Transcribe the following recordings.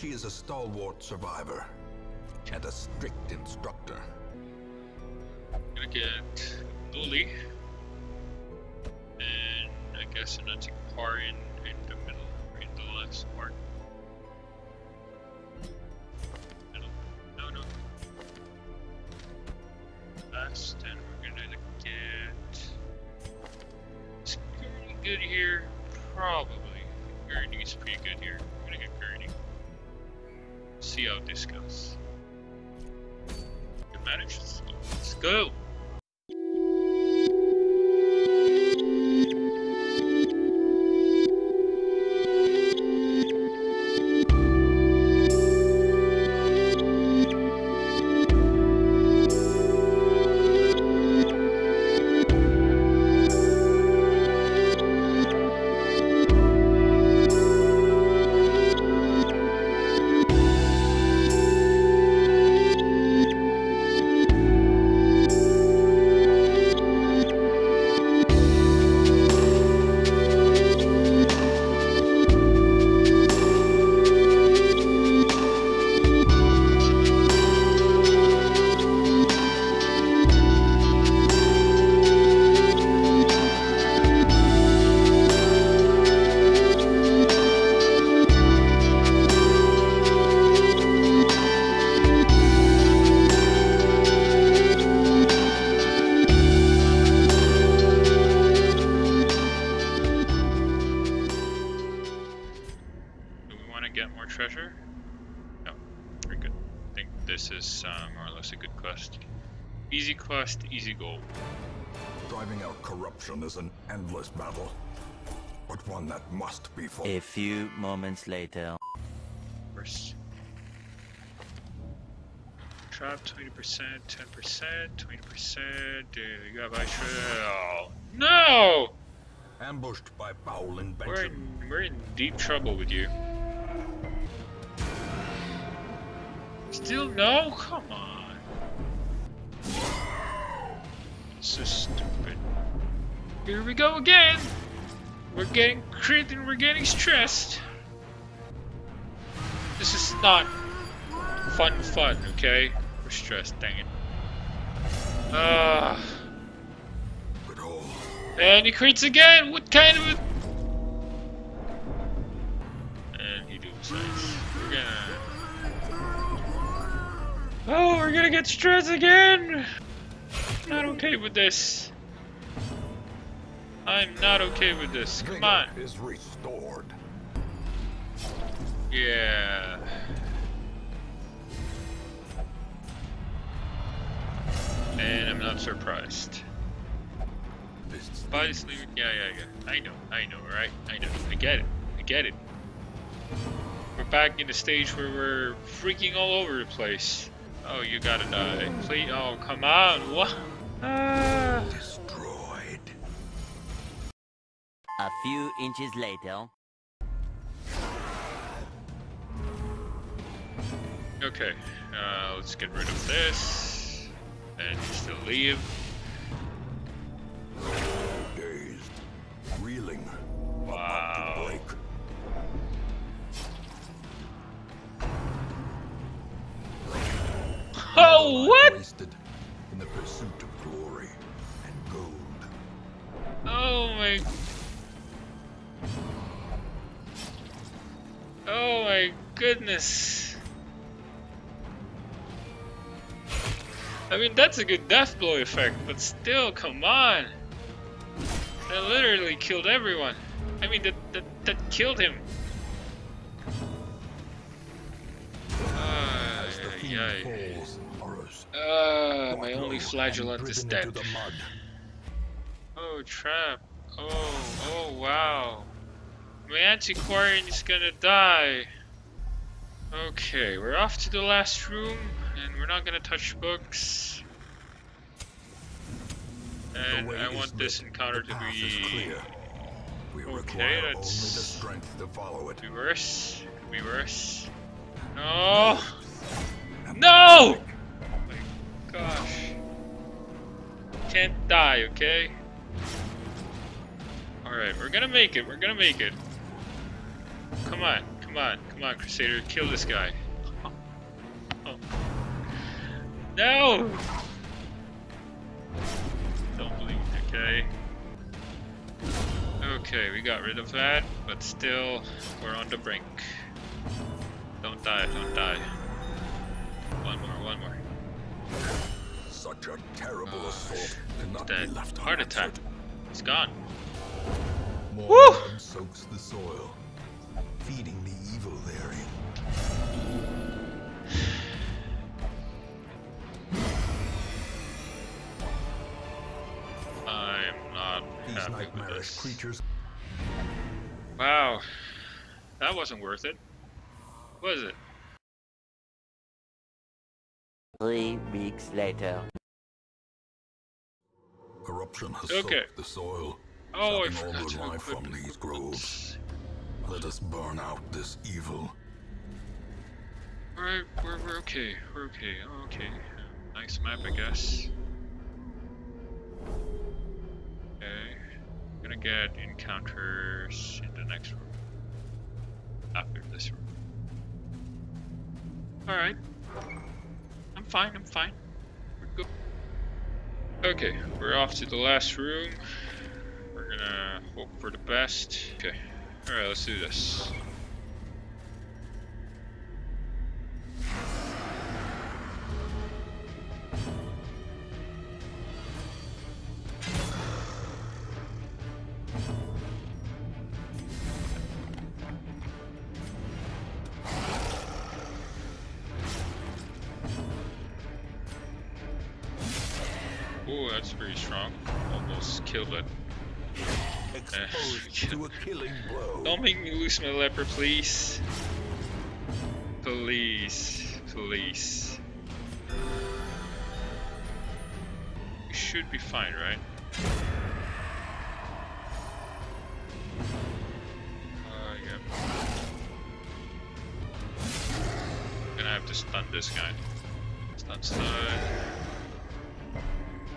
She is a stalwart survivor and a strict instructor. Gonna get Luli. And I guess an antiquarian in the middle, in the left part. No, no. Last, and we're gonna get security good here. Probably. Gurney's pretty good here. I'm gonna get Gurney. See how this goes. Manage. Let's go. Do we want to get more treasure? No, we're good. I think this is uh, more or less a good quest. Easy quest, easy goal. Driving out corruption is an endless battle, but one that must be fought. A few moments later. First. Trap 20%, 10%, 20%. Dude, you got my trail. No! Ambushed by foul We're in, we're in deep trouble with you. Still no? Come on. So stupid. Here we go again. We're getting crit and we're getting stressed. This is not fun fun, okay? We're stressed, dang it. Ah. And he crits again! What kind of a... Oh, we're gonna get stressed again! Not okay with this. I'm not okay with this. Come on. is restored. Yeah. And I'm not surprised. Body sleeve, yeah, yeah, yeah. I know, I know, right? I know. I get it. I get it. We're back in the stage where we're freaking all over the place. Oh, you gotta die. Please, oh, come on. What? Ah. destroyed. A few inches later. Okay, uh, let's get rid of this. And still leave. Dazed, reeling, my. Oh my goodness. I mean, that's a good death blow effect, but still, come on. That literally killed everyone. I mean, that, that, that killed him. Ah, As the fiend Ay, ay. falls, horrors. Ah, my only flagellant is dead. into the mud. Oh, trap. Oh, oh, wow. My antiquarian is gonna die. Okay, we're off to the last room, and we're not gonna touch books. And I want this encounter to be clear. We Okay, require only the that's- strength to follow it. be worse. Could be worse. No! No! Oh my gosh. Can't die, okay? Alright, we're gonna make it, we're gonna make it. Come on, Come on, come on, Crusader, kill this guy. Oh. No! Don't believe it, okay? Okay, we got rid of that, but still, we're on the brink. Don't die, don't die. One more, one more. Such a terrible oh, assault cannot Dead. be left Heart attack. It's gone. More Woo! soaks the soil, feeding the evil therein. I'm not These happy with this. creatures Wow. That wasn't worth it. Was it? Three weeks later. corruption has Okay. soaked the soil, Oh, I forgot the to life from these groves. Let us burn out this evil. Alright, we're, we're okay. We're okay. Oh, okay. Nice map, I guess. Okay. Gonna get encounters in the next room. After this room. Alright. I'm fine, I'm fine. We're good. Okay, we're off to the last room. We're gonna hope for the best. Okay. Alright, let's do this. Ooh, that's pretty strong. Almost killed it. Exposed to a killing blow. Don't make me lose my leper, please. Please. Please. We should be fine, right? Uh, yeah. Gonna have to stun this guy. Stun, stun.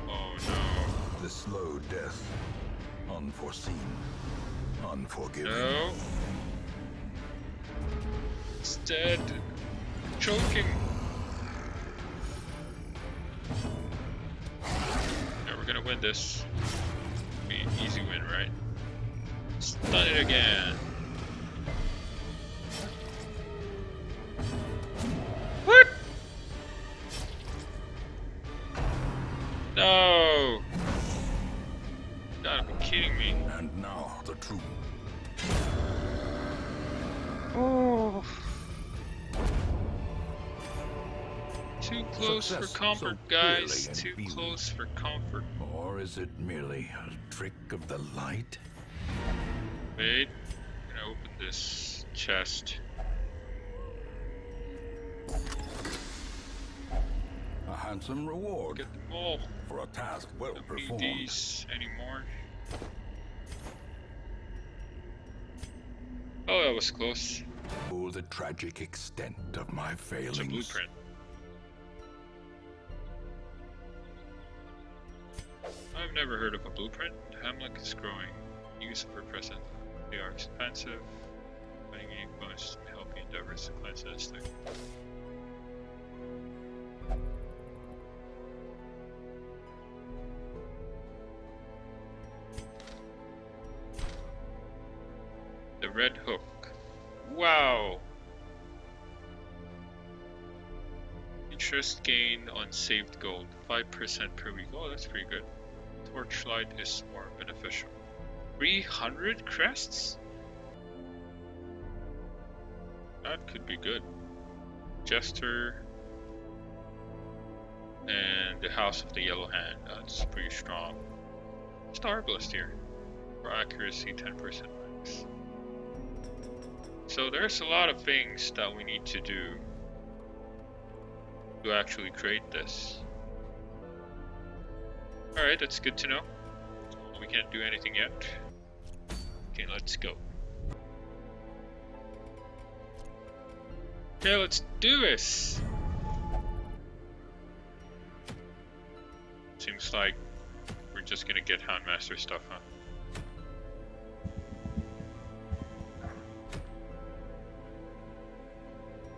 Oh no. The slow death. Unforeseen. Unforgiving. No. It's dead. Choking. Yeah, we're gonna win this. Be an easy win, right? Stun it again. The truth. Oh. Too close Success for comfort, so guys. Too view. close for comfort. Or is it merely a trick of the light? Wait. I'm gonna open this chest. A handsome reward Get them all. for a task well Don't need performed. these anymore. Oh, that was close. Oh, the tragic extent of my It's a blueprint. I've never heard of a blueprint. Hamlet is growing. Use for present. They are expensive. A bonus to help you endeavors to Interest gain on saved gold, 5% per week. Oh, that's pretty good. Torchlight is more beneficial. 300 crests? That could be good. Jester. And the House of the Yellow Hand. That's pretty strong. Starblast here. For accuracy, 10% max. So there's a lot of things that we need to do to actually create this. Alright, that's good to know. We can't do anything yet. Okay, let's go. Okay, let's do this! Seems like we're just gonna get Houndmaster stuff, huh?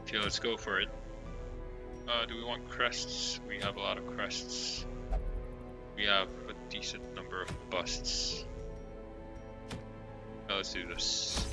Okay, let's go for it. Uh, do we want crests? We have a lot of crests. We have a decent number of busts. Let's do this.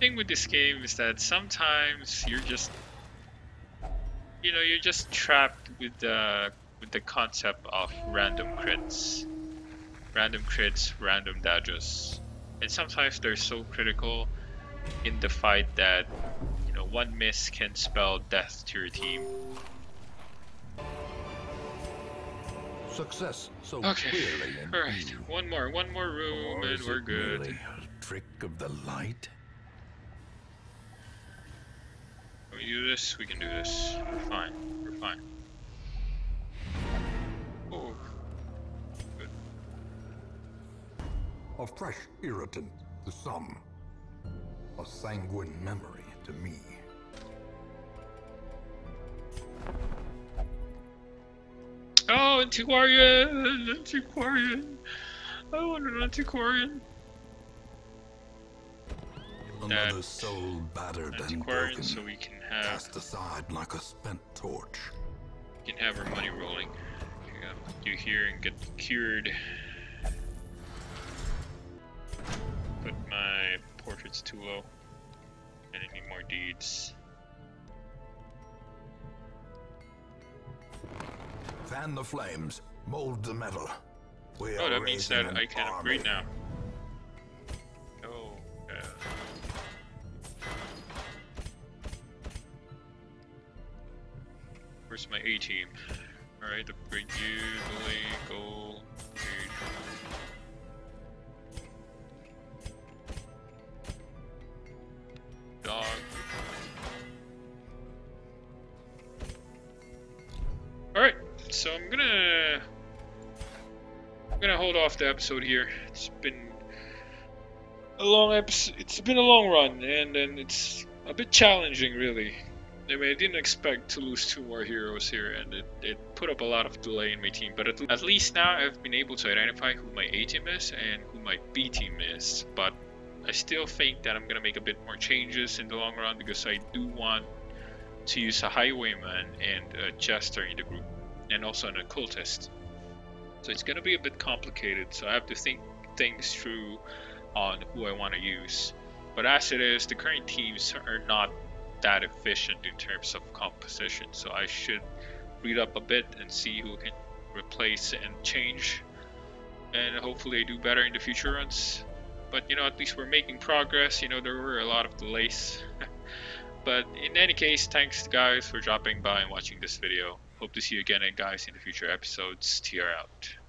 Thing with this game is that sometimes you're just you know you're just trapped with the with the concept of random crits. Random crits random dodges. And sometimes they're so critical in the fight that you know one miss can spell death to your team. Success so okay clearly all right. one more one more room and we're good. a trick of the light? Do this? We can do this. We're fine. We're fine. Oh. Good. A fresh irritant to some. A sanguine memory to me. Oh, Antiquarian! Antiquarian! I want an Antiquarian. Another That soul battered and broken. so we can have Cast aside like a spent torch. we can have our money rolling. Gotta here and get cured. Put my portraits too low. And I need more deeds. Fan the flames, mold the metal. We Oh, that means that I can upgrade now. My A team? Alright, upgrade you, delay, goal. Dog. Alright, so I'm gonna I'm gonna hold off the episode here. It's been a long episode. It's been a long run, and and it's a bit challenging, really. I mean, I didn't expect to lose two more heroes here, and it, it put up a lot of delay in my team. But at, at least now I've been able to identify who my A team is and who my B team is. But I still think that I'm gonna make a bit more changes in the long run because I do want to use a highwayman and a jester in the group, and also an occultist. So it's gonna be a bit complicated. So I have to think things through on who I want to use. But as it is, the current teams are not that efficient in terms of composition. So I should read up a bit and see who can replace and change. And hopefully I do better in the future runs. But you know, at least we're making progress. You know, there were a lot of delays. but in any case, thanks guys for dropping by and watching this video. Hope to see you again, guys, in the future episodes. TR out.